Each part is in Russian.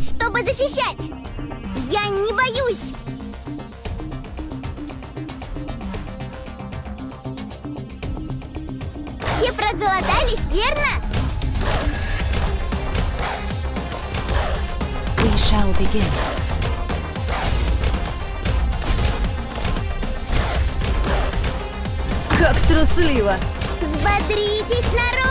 Здесь, чтобы защищать! Я не боюсь! Все проголодались, верно? We shall begin. Как трусливо! Взбодритесь, народ!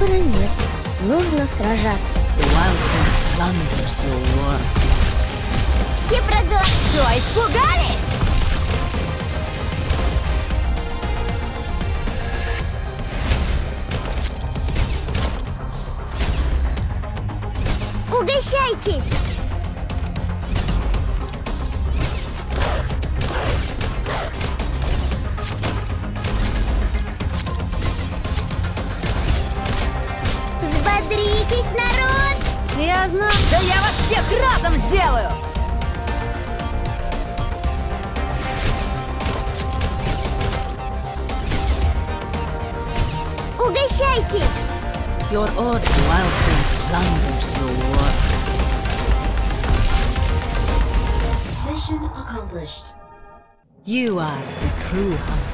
Выбора нет. Нужно сражаться. Все проголодались! Что, испугались? Угощайтесь! true, huh?